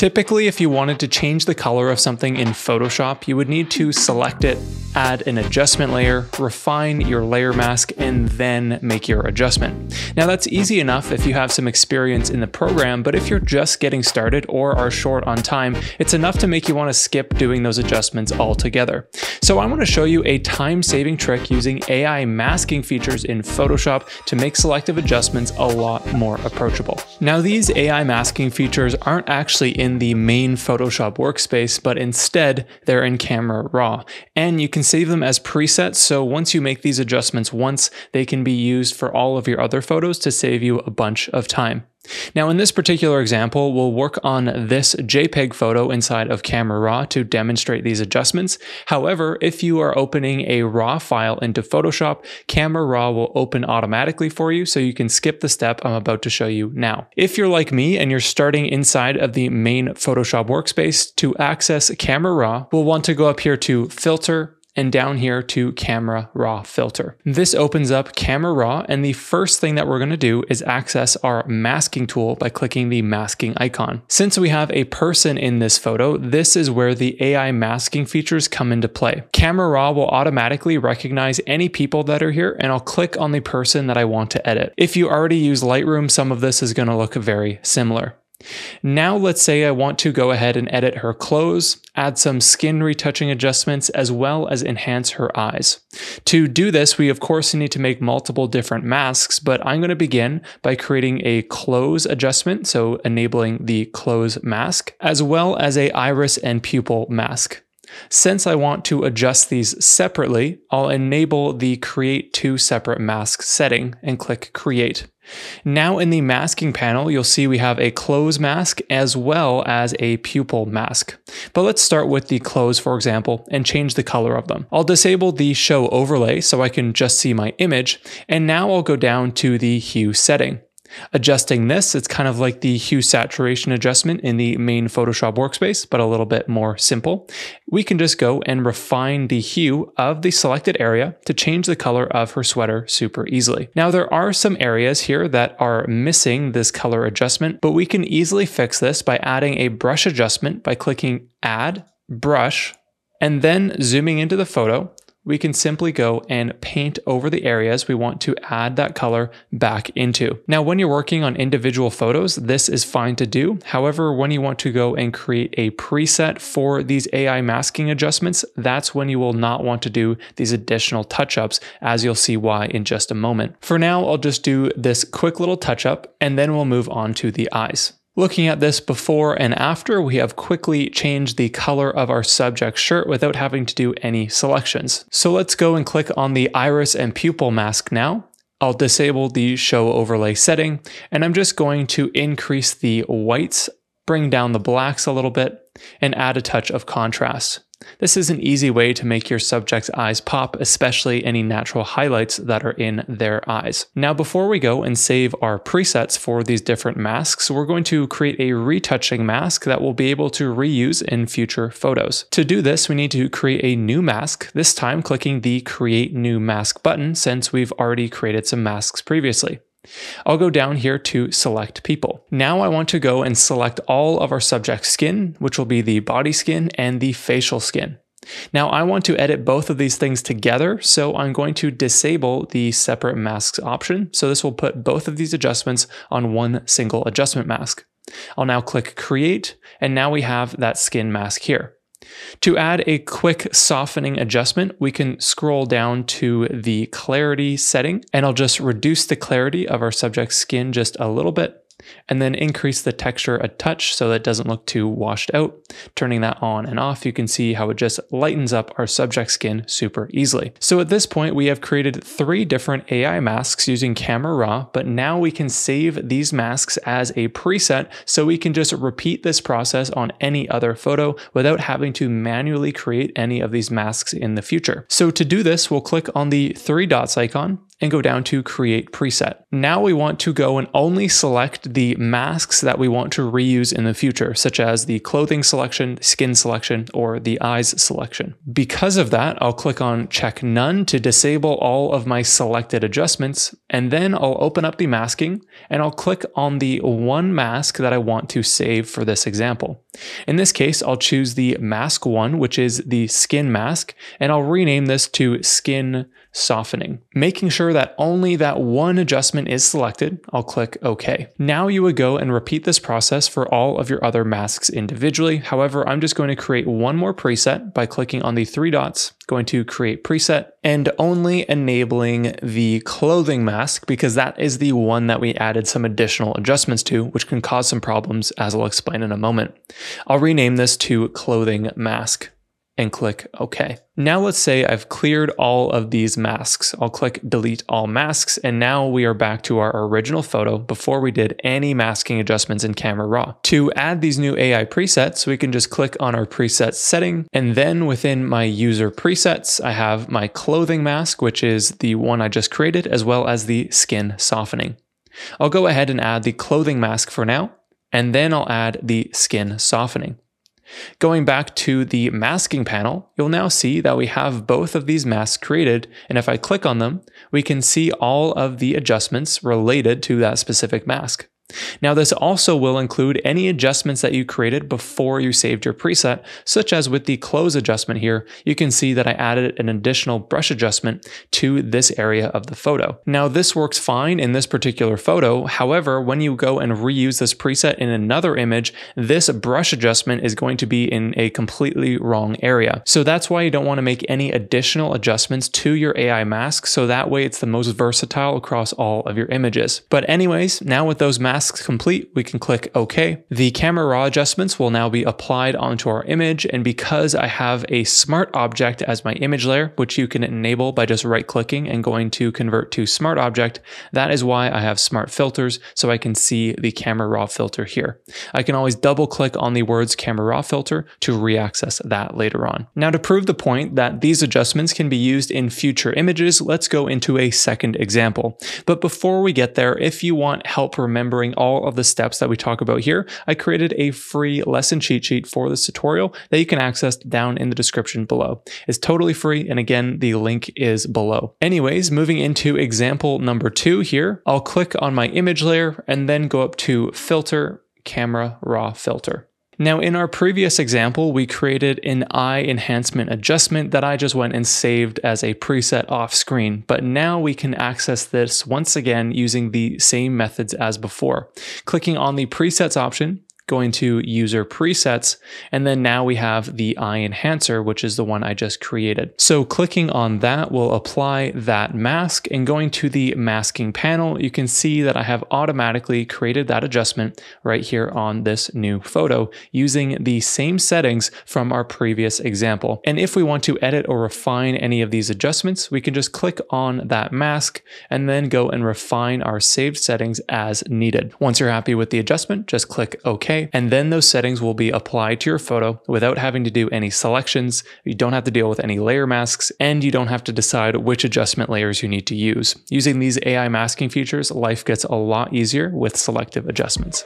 Typically, if you wanted to change the color of something in Photoshop, you would need to select it, add an adjustment layer, refine your layer mask, and then make your adjustment. Now that's easy enough if you have some experience in the program, but if you're just getting started or are short on time, it's enough to make you want to skip doing those adjustments altogether. So I want to show you a time-saving trick using AI masking features in Photoshop to make selective adjustments a lot more approachable. Now these AI masking features aren't actually in the main Photoshop workspace, but instead they're in Camera Raw. And you can save them as presets, so once you make these adjustments once, they can be used for all of your other photos to save you a bunch of time. Now in this particular example, we'll work on this JPEG photo inside of Camera Raw to demonstrate these adjustments. However, if you are opening a RAW file into Photoshop, Camera Raw will open automatically for you so you can skip the step I'm about to show you now. If you're like me and you're starting inside of the main Photoshop workspace, to access Camera Raw, we'll want to go up here to Filter, and down here to camera raw filter. This opens up camera raw and the first thing that we're going to do is access our masking tool by clicking the masking icon. Since we have a person in this photo, this is where the AI masking features come into play. Camera raw will automatically recognize any people that are here and I'll click on the person that I want to edit. If you already use Lightroom, some of this is going to look very similar. Now let's say I want to go ahead and edit her clothes, add some skin retouching adjustments, as well as enhance her eyes. To do this, we of course need to make multiple different masks, but I'm going to begin by creating a clothes adjustment, so enabling the clothes mask, as well as a iris and pupil mask. Since I want to adjust these separately, I'll enable the create two separate masks setting and click create. Now in the masking panel, you'll see we have a clothes mask as well as a pupil mask. But let's start with the clothes, for example, and change the color of them. I'll disable the show overlay so I can just see my image, and now I'll go down to the hue setting. Adjusting this, it's kind of like the hue saturation adjustment in the main Photoshop workspace, but a little bit more simple. We can just go and refine the hue of the selected area to change the color of her sweater super easily. Now there are some areas here that are missing this color adjustment, but we can easily fix this by adding a brush adjustment by clicking add, brush, and then zooming into the photo we can simply go and paint over the areas we want to add that color back into. Now, when you're working on individual photos, this is fine to do. However, when you want to go and create a preset for these AI masking adjustments, that's when you will not want to do these additional touch-ups, as you'll see why in just a moment. For now, I'll just do this quick little touch-up, and then we'll move on to the eyes. Looking at this before and after, we have quickly changed the color of our subject shirt without having to do any selections. So let's go and click on the iris and pupil mask now. I'll disable the show overlay setting, and I'm just going to increase the whites, bring down the blacks a little bit, and add a touch of contrast. This is an easy way to make your subject's eyes pop, especially any natural highlights that are in their eyes. Now, before we go and save our presets for these different masks, we're going to create a retouching mask that we'll be able to reuse in future photos. To do this, we need to create a new mask, this time clicking the Create New Mask button since we've already created some masks previously. I'll go down here to select people. Now I want to go and select all of our subject skin, which will be the body skin and the facial skin. Now I want to edit both of these things together, so I'm going to disable the separate masks option. So this will put both of these adjustments on one single adjustment mask. I'll now click create, and now we have that skin mask here. To add a quick softening adjustment, we can scroll down to the clarity setting and I'll just reduce the clarity of our subject's skin just a little bit and then increase the texture a touch so that it doesn't look too washed out. Turning that on and off, you can see how it just lightens up our subject skin super easily. So at this point, we have created three different AI masks using Camera Raw, but now we can save these masks as a preset so we can just repeat this process on any other photo without having to manually create any of these masks in the future. So to do this, we'll click on the three dots icon and go down to create preset. Now we want to go and only select the masks that we want to reuse in the future, such as the clothing selection, skin selection, or the eyes selection. Because of that, I'll click on check none to disable all of my selected adjustments. And then I'll open up the masking and I'll click on the one mask that I want to save for this example. In this case, I'll choose the mask one, which is the skin mask, and I'll rename this to skin softening. Making sure that only that one adjustment is selected, I'll click OK. Now you would go and repeat this process for all of your other masks individually. However, I'm just going to create one more preset by clicking on the three dots, going to create preset, and only enabling the clothing mask because that is the one that we added some additional adjustments to, which can cause some problems as I'll explain in a moment. I'll rename this to clothing mask and click OK. Now let's say I've cleared all of these masks. I'll click delete all masks and now we are back to our original photo before we did any masking adjustments in Camera Raw. To add these new AI presets, we can just click on our preset setting and then within my user presets, I have my clothing mask, which is the one I just created, as well as the skin softening. I'll go ahead and add the clothing mask for now, and then I'll add the skin softening. Going back to the masking panel, you'll now see that we have both of these masks created, and if I click on them, we can see all of the adjustments related to that specific mask. Now this also will include any adjustments that you created before you saved your preset, such as with the clothes adjustment here, you can see that I added an additional brush adjustment to this area of the photo. Now this works fine in this particular photo, however, when you go and reuse this preset in another image, this brush adjustment is going to be in a completely wrong area. So that's why you don't want to make any additional adjustments to your AI mask, so that way it's the most versatile across all of your images. But anyways, now with those masks complete, we can click OK. The camera raw adjustments will now be applied onto our image. And because I have a smart object as my image layer, which you can enable by just right clicking and going to convert to smart object, that is why I have smart filters so I can see the camera raw filter here. I can always double click on the words camera raw filter to reaccess that later on. Now to prove the point that these adjustments can be used in future images, let's go into a second example. But before we get there, if you want help remembering all of the steps that we talk about here, I created a free lesson cheat sheet for this tutorial that you can access down in the description below. It's totally free. And again, the link is below. Anyways, moving into example number two here, I'll click on my image layer and then go up to filter, camera, raw filter. Now in our previous example, we created an eye enhancement adjustment that I just went and saved as a preset off screen, but now we can access this once again using the same methods as before. Clicking on the presets option, going to user presets, and then now we have the eye enhancer, which is the one I just created. So clicking on that will apply that mask and going to the masking panel, you can see that I have automatically created that adjustment right here on this new photo using the same settings from our previous example. And if we want to edit or refine any of these adjustments, we can just click on that mask and then go and refine our saved settings as needed. Once you're happy with the adjustment, just click And then those settings will be applied to your photo without having to do any selections. You don't have to deal with any layer masks, and you don't have to decide which adjustment layers you need to use. Using these AI masking features, life gets a lot easier with selective adjustments.